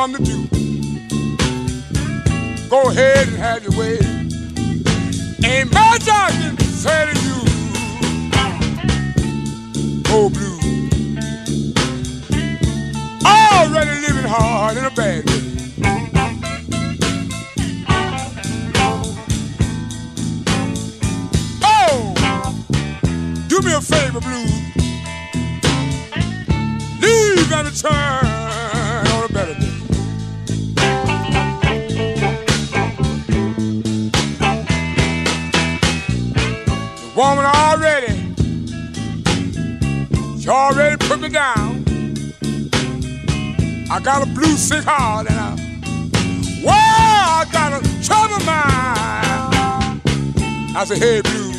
Come to do. Go ahead and have your way. Ain't much I can say to you. Oh, blue. Already living hard in a bad way. I got a blue sick heart and I, wow, I got a trouble mind. I said, hey. Blue,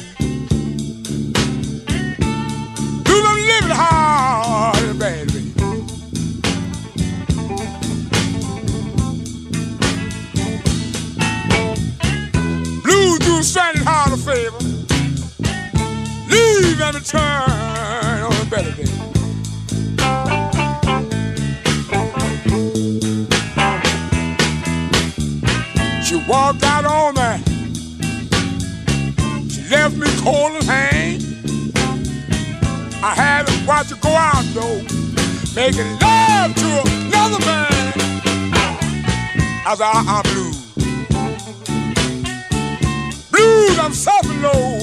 cold and hang. I had to watch her go out though, making love to another man. I said, uh-uh, blues. Blues, I'm suffering low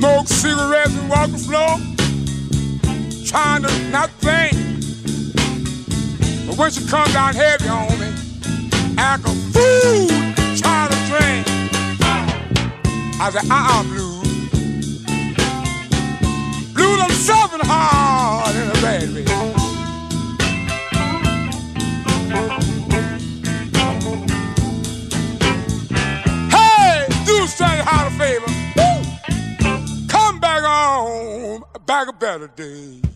smoke cigarettes and walk the floor, trying to not think. But when she come down heavy on me, act a fool, trying to drink. I said, uh-uh, blue. Blue, I'm suffering hard in a bad way. Back a better day.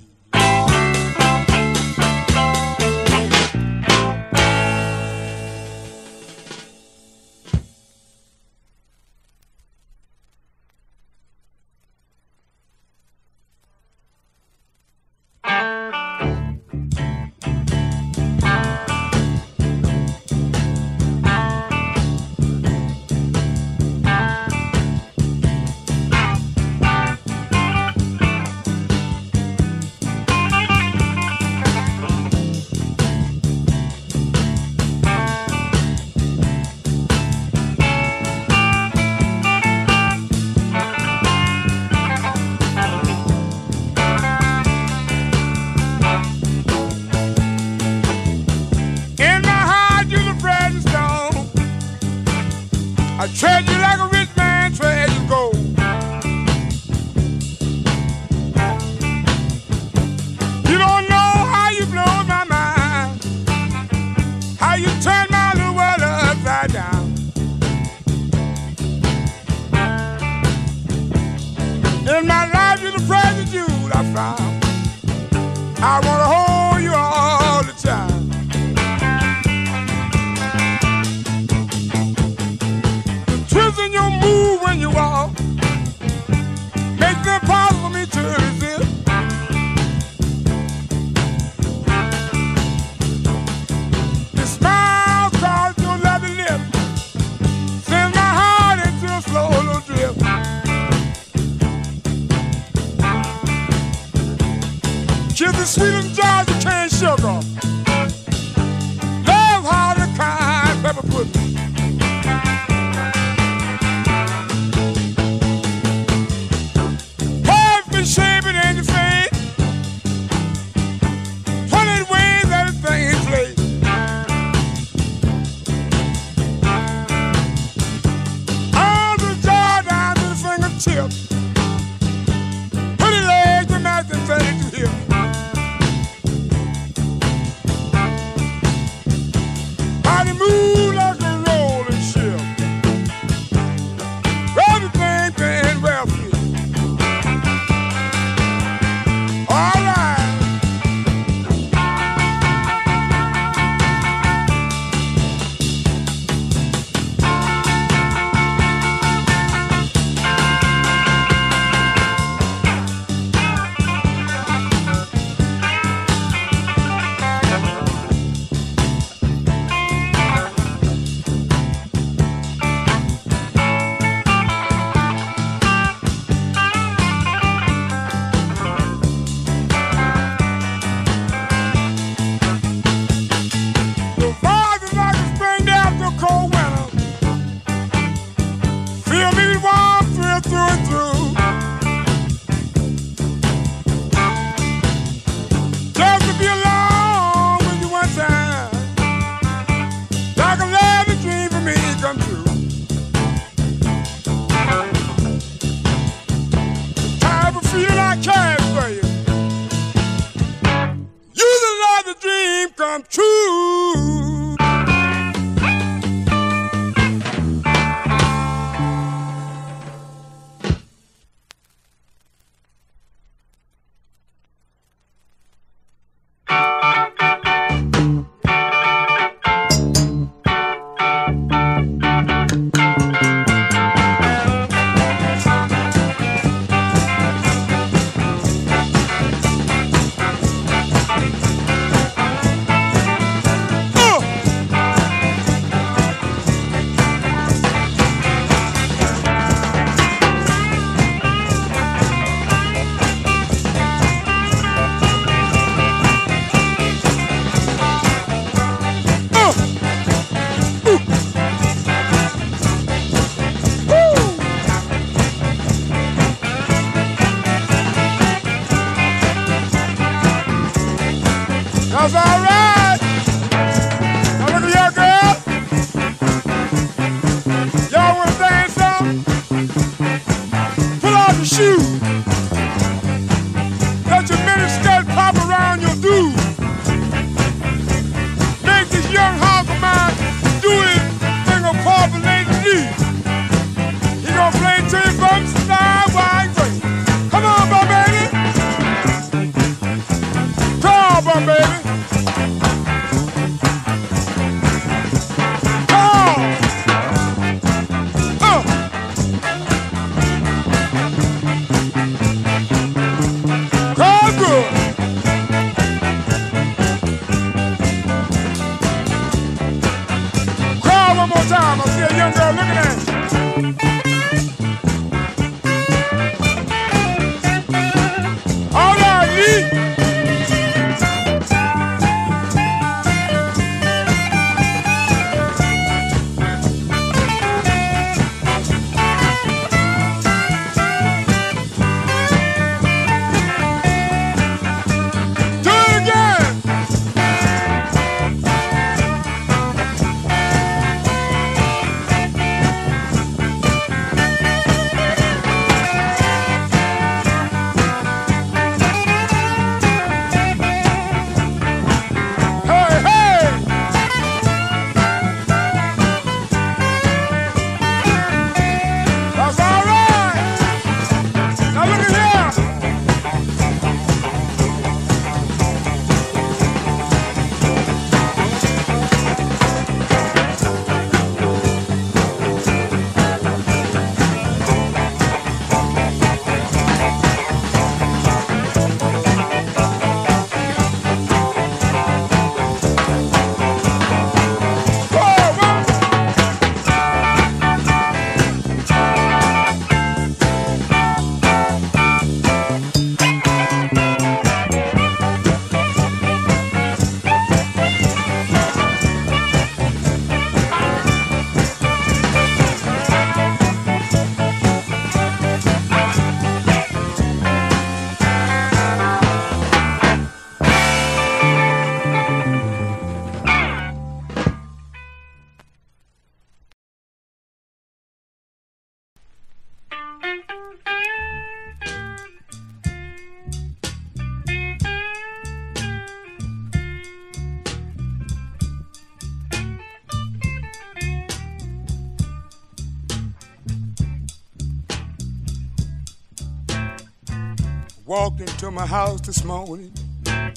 Into my house this morning. I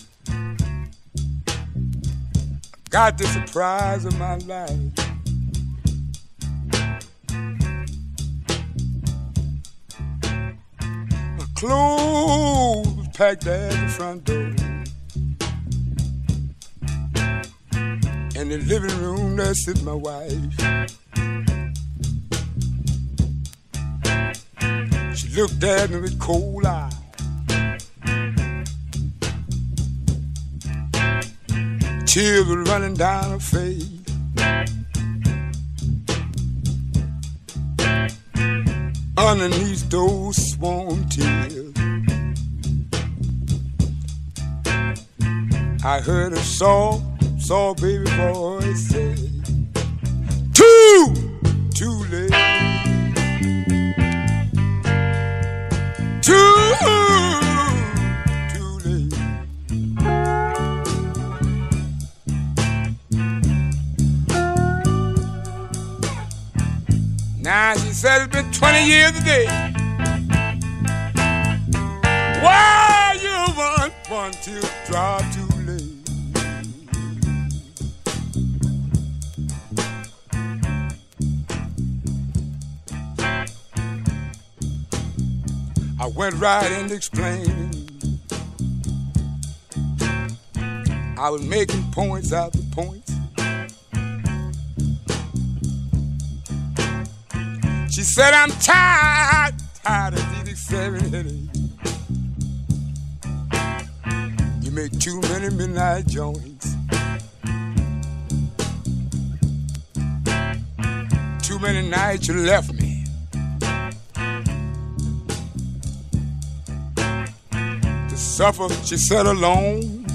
Got the surprise of my life. My clothes packed at the front door. In the living room, there sits my wife. She looked at me with cold eyes. Tears were running down her face. Underneath those swarm tears, I heard a soft, soft baby voice say, Too, too late. Now said it's been 20 years today. Why you want one to drop too late? I went right and explained. I was making points out the points. said, I'm tired, tired of these seven. You make too many midnight joints. Too many nights you left me. To suffer, she said alone.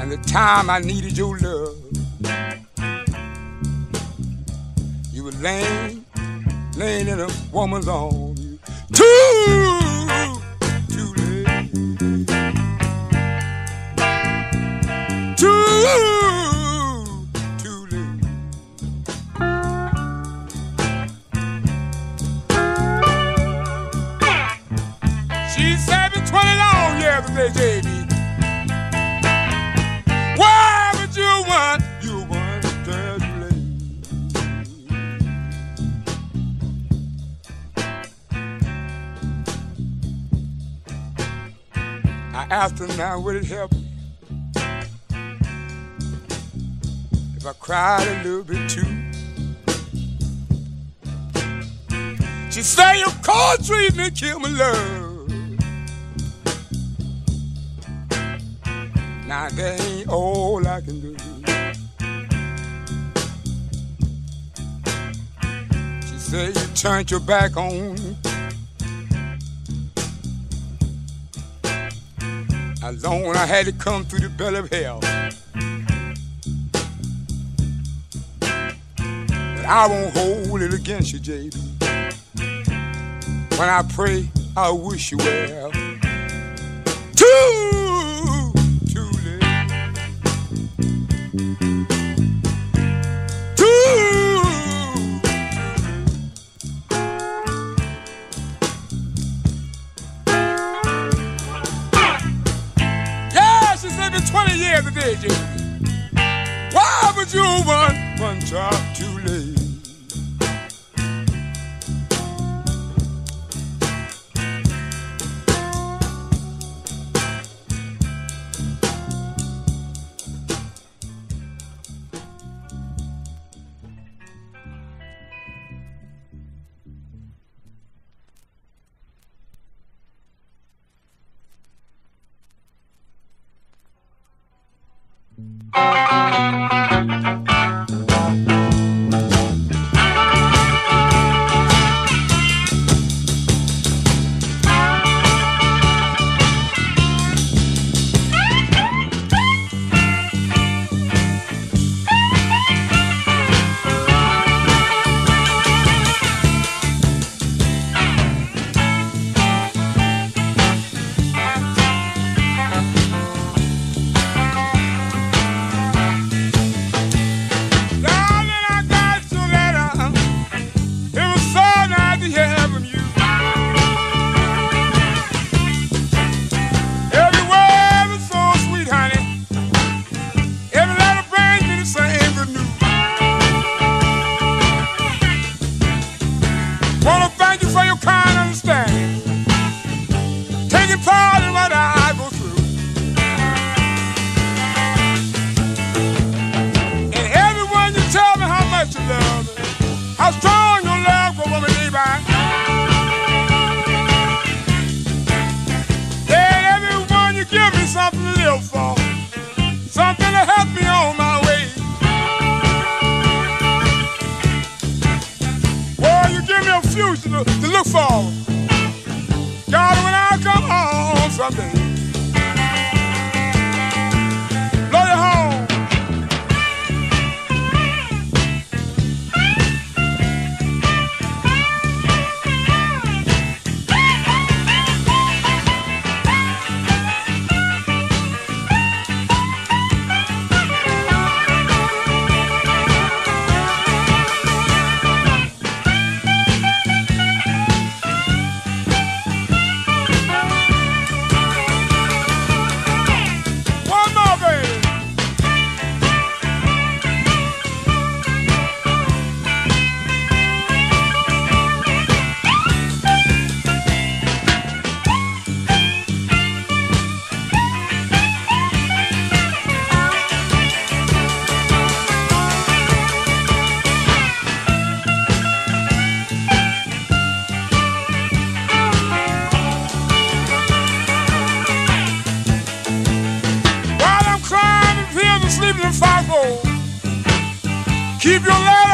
And the time I needed your love. Laying, laying in a woman's arms. Too, Her now, would it help if I cried a little bit too? She say your cold treatment killed my love. Now that ain't all I can do. She say you turned your back on Alone I had to come through the belly of hell. But I won't hold it against you, JB. When I pray, I wish you well. Too, want look. God, when I come home someday, Keep your ladder.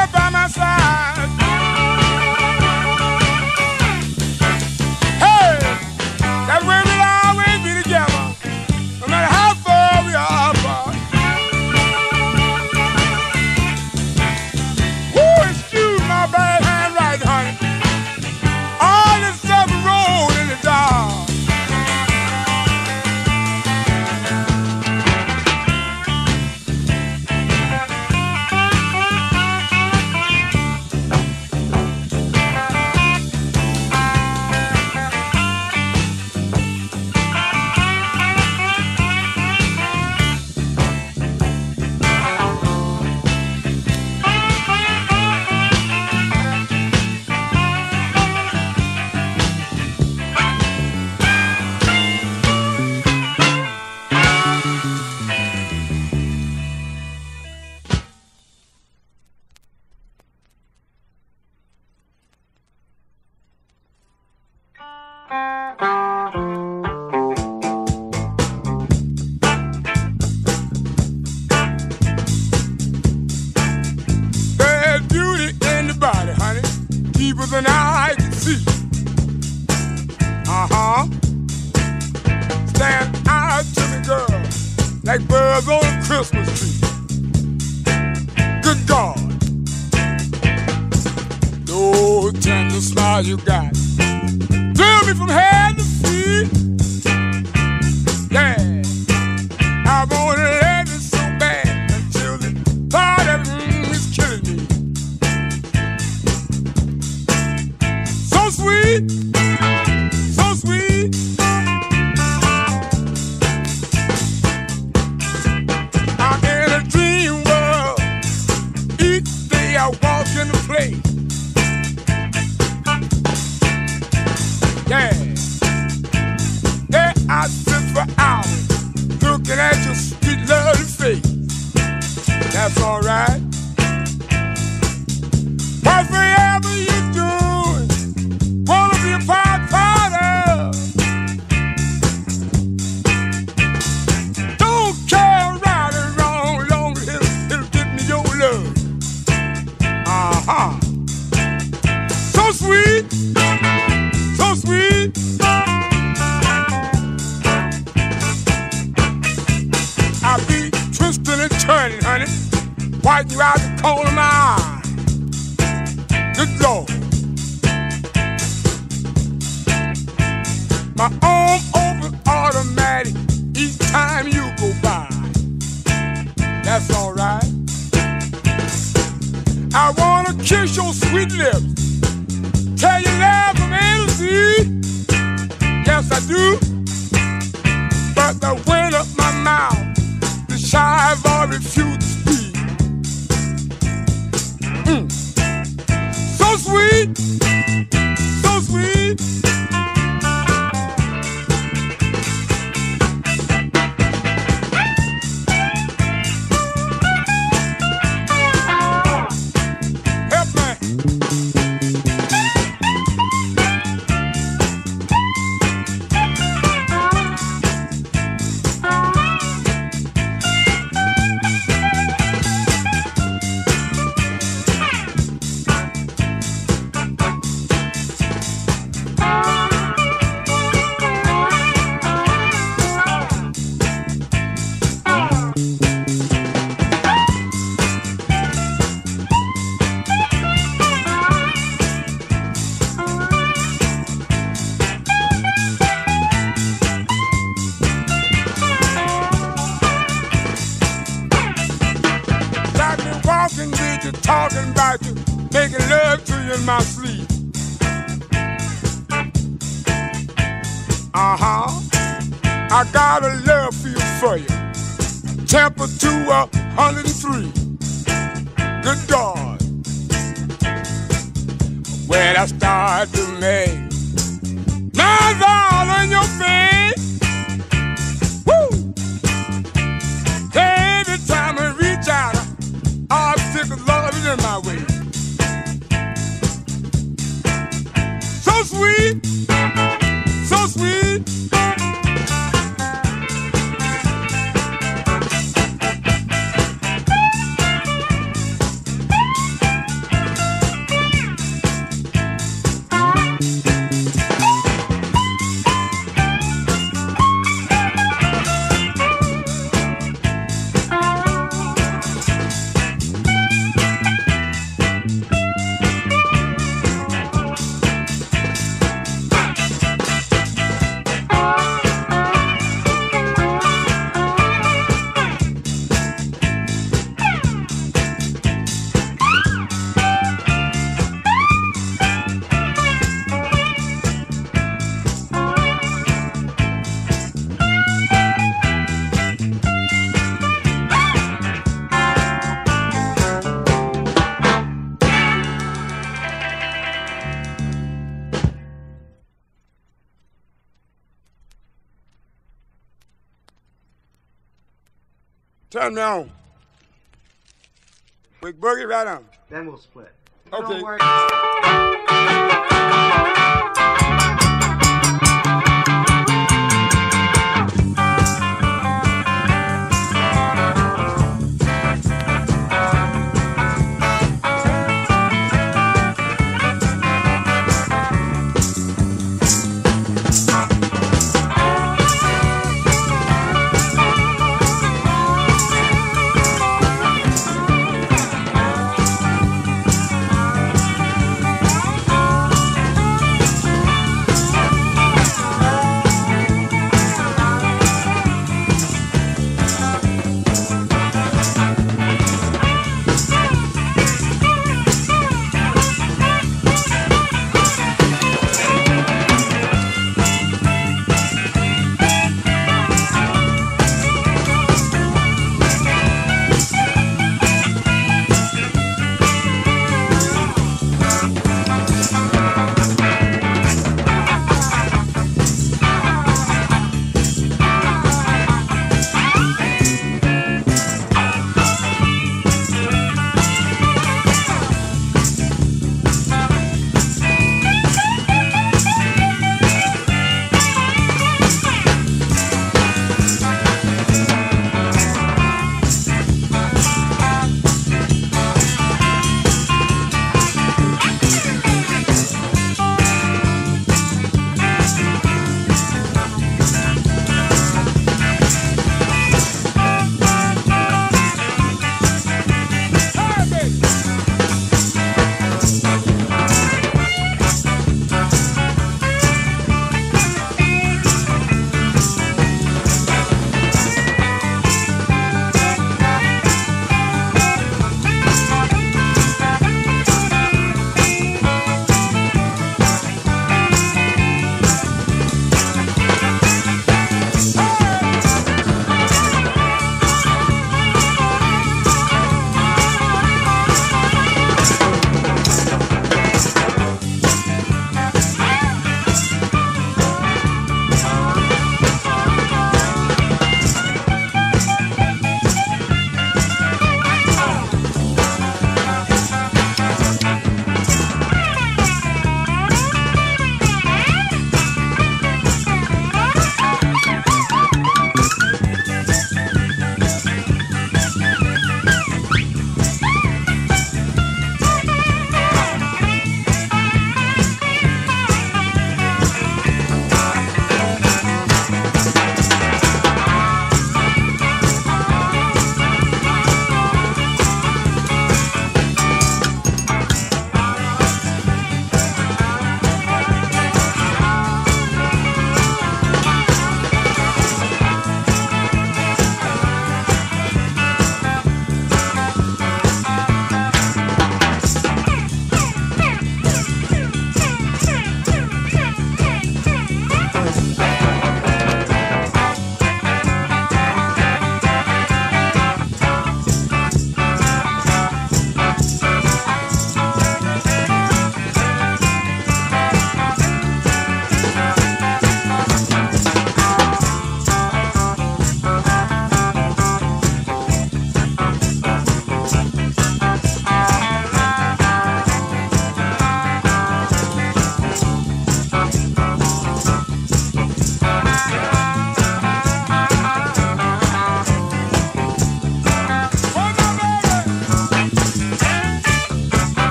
when I start to make my doll on your face. Woo! Every time I reach out, obstacles always in my way. Turn down. We Boogie right on. Then we'll split. Okay.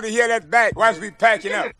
To hear that back while we packing up.